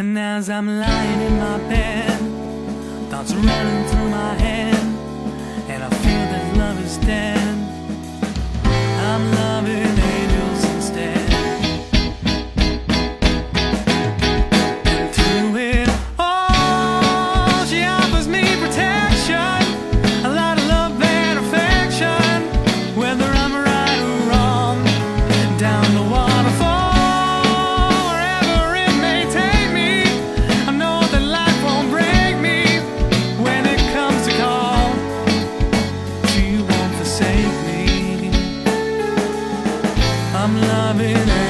And as I'm lying in my bed, thoughts running through my head, and I feel that love is dead. coming out.